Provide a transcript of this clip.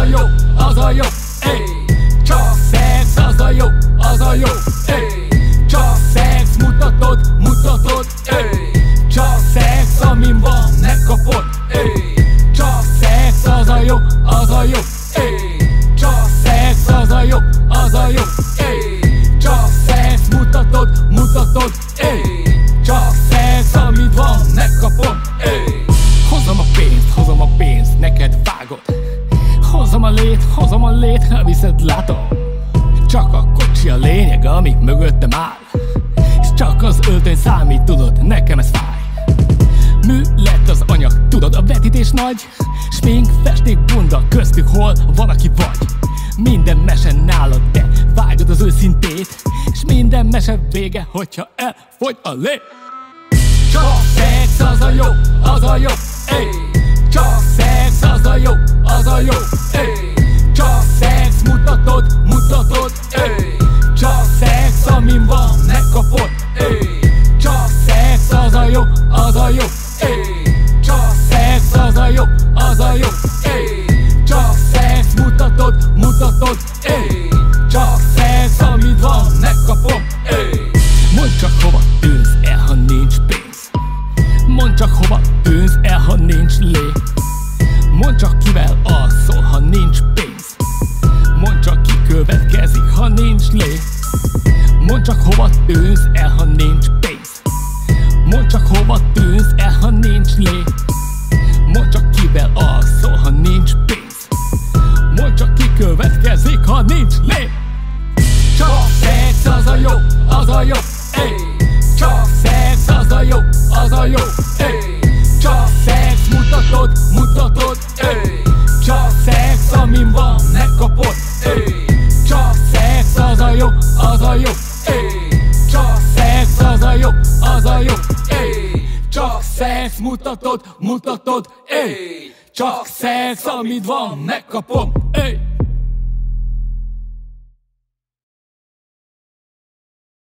a jó, az a jó, ey. Csak szex, az a jó, az a jó, ey. Csak szex, mutatod, mutatod, ey. Csak szex, amin van, megkapod, ey. Csak szex, az a jó, az a jó, ey. Csak szex, az a jó, az a jó, ey. Csak szex, mutatod, mutatod, ey. Csak szex, amit van, megkapod, hozom a lét, ha viszed látom. Csak a kocsi a lényeg, ami mögöttem áll. És csak az öltöny számít, tudod, nekem ez fáj. Mű lett az anyag, tudod, a vetítés nagy. Smink, festék, bunda, köztük hol valaki vagy. Minden mese nálad, de vágod az őszintét. És minden mese vége, hogyha elfogy a lét jó, ey Csak szex az a jó, az a jó, ey Csak szex mutatod, mutatod, ey Csak szex amit van, megkapom, ey Mondd csak hova tűnsz el, ha nincs pénz. Mondd csak hova tűnsz el, ha nincs lé. Mondd csak kivel alszol, ha nincs pénz. Mondd csak ki következik, ha nincs lé. Mondd csak hova tűnsz el, ha lé Mondd csak kivel alszol, ha nincs pénz. Mondd csak ki következik, ha nincs lé. Csak szex az a jó, az a jó, ey. Csak szex az a jó, az a jó, ey. Csak szex mutatod, mutatod, ey. Csak szex amin van, megkapod, ey. Csak szex az a jó, az a jó, ey. Csak szex az a jó, az a jó, szex mutatod, mutatod, ey! Csak szex amit van, megkapom, ey